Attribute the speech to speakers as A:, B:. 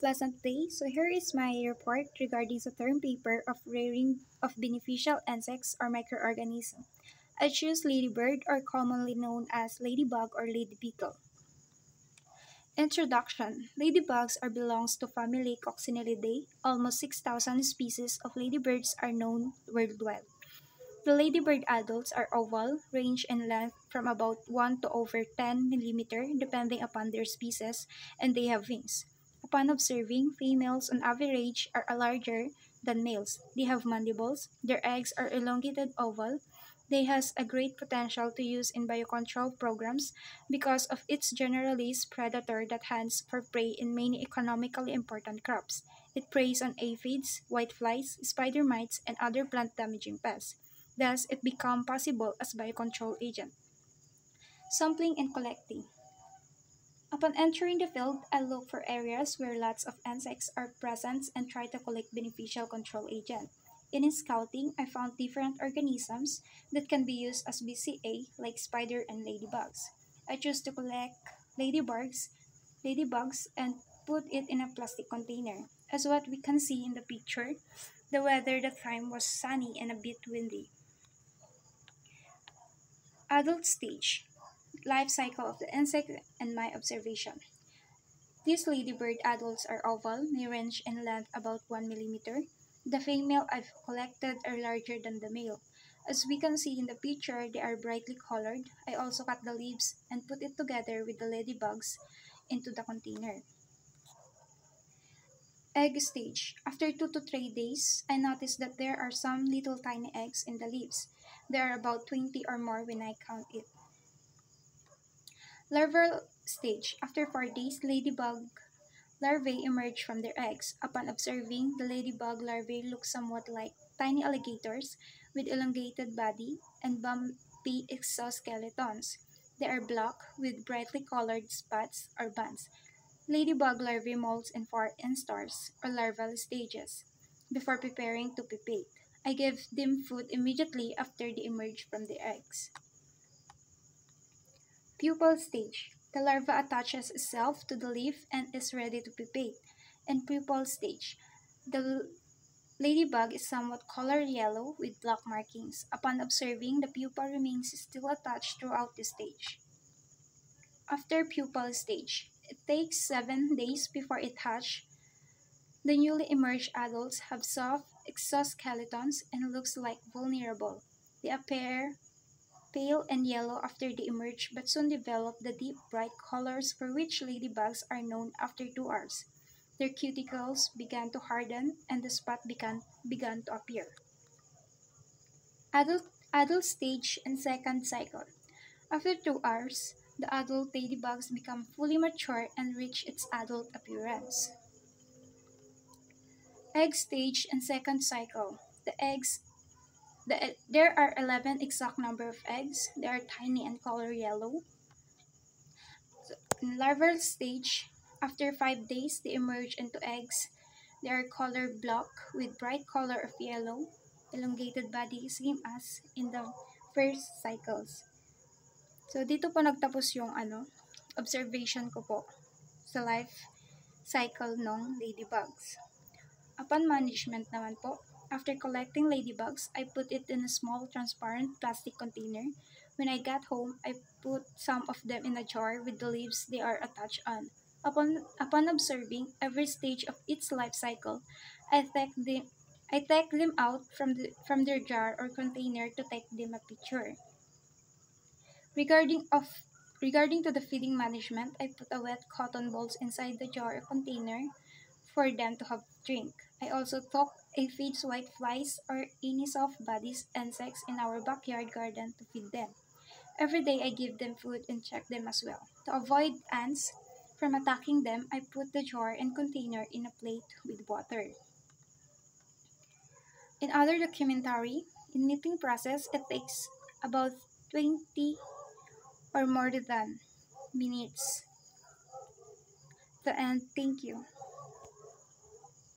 A: pleasant day. So here is my report regarding the term paper of rearing of beneficial insects or microorganisms. I choose ladybird or commonly known as ladybug or lady beetle. Introduction Ladybugs are belongs to family Coccinellidae. Almost 6,000 species of ladybirds are known worldwide. The ladybird adults are oval, range in length from about 1 to over 10 mm depending upon their species, and they have wings. Upon observing, females on average are larger than males. They have mandibles. Their eggs are elongated oval. They has a great potential to use in biocontrol programs because of its generalist predator that hunts for prey in many economically important crops. It preys on aphids, whiteflies, spider mites, and other plant-damaging pests. Thus, it become possible as biocontrol agent. Sampling and collecting. Upon entering the field, I look for areas where lots of insects are present and try to collect beneficial control agent. In scouting, I found different organisms that can be used as BCA like spider and ladybugs. I chose to collect ladybugs, ladybugs and put it in a plastic container. As what we can see in the picture, the weather that time was sunny and a bit windy. Adult stage life cycle of the insect and my observation. These ladybird adults are oval, may range in length about 1 mm. The female I've collected are larger than the male. As we can see in the picture, they are brightly colored. I also cut the leaves and put it together with the ladybugs into the container. Egg stage. After 2 to 3 days, I noticed that there are some little tiny eggs in the leaves. There are about 20 or more when I count it. Larval stage. After 4 days, ladybug larvae emerge from their eggs. Upon observing, the ladybug larvae look somewhat like tiny alligators with elongated body and bumpy exoskeletons. They are black with brightly colored spots or bands. Ladybug larvae molts in four instars or larval stages before preparing to pupate. I give them food immediately after they emerge from the eggs. Pupal stage. The larva attaches itself to the leaf and is ready to pupate. In pupal stage, the ladybug is somewhat colored yellow with black markings. Upon observing, the pupa remains still attached throughout the stage. After pupal stage, it takes 7 days before it hatches. The newly emerged adults have soft exoskeletons and looks like vulnerable. They appear pale and yellow after they emerge but soon develop the deep bright colors for which ladybugs are known after two hours. Their cuticles began to harden and the spot began, began to appear. Adult, adult stage and second cycle. After two hours, the adult ladybugs become fully mature and reach its adult appearance. Egg stage and second cycle. The eggs the, there are 11 exact number of eggs. They are tiny and color yellow. In larval stage, after 5 days, they emerge into eggs. They are color black with bright color of yellow, elongated body, same as in the first cycles. So, dito po nagtapos yung ano, observation ko po sa life cycle ng ladybugs. Upon management naman po, After collecting ladybugs, I put it in a small transparent plastic container. When I got home, I put some of them in a jar with the leaves they are attached on. Upon, upon observing every stage of its life cycle, I take them, I take them out from, the, from their jar or container to take them a picture. Regarding of regarding to the feeding management, I put a wet cotton balls inside the jar or container for them to have drink. I also took aphids, whiteflies, or any soft bodies insects in our backyard garden to feed them. Every day I give them food and check them as well. To avoid ants from attacking them, I put the jar and container in a plate with water. In other documentary, in knitting process, it takes about 20 or more than minutes. The end. Thank you.